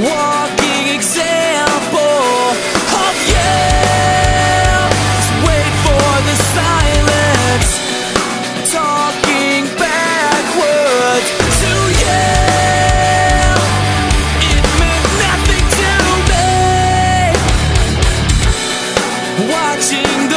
Whoa! watching